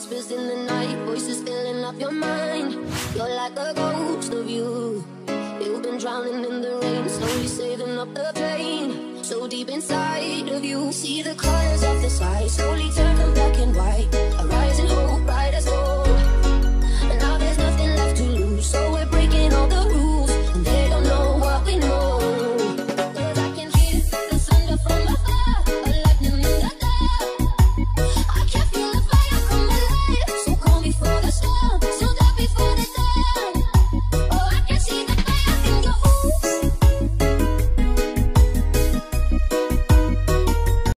whispers in the night, voices filling up your mind. You're like a ghost of you. You've been drowning in the rain, slowly saving up the pain. So deep inside of you, see the colors of the sky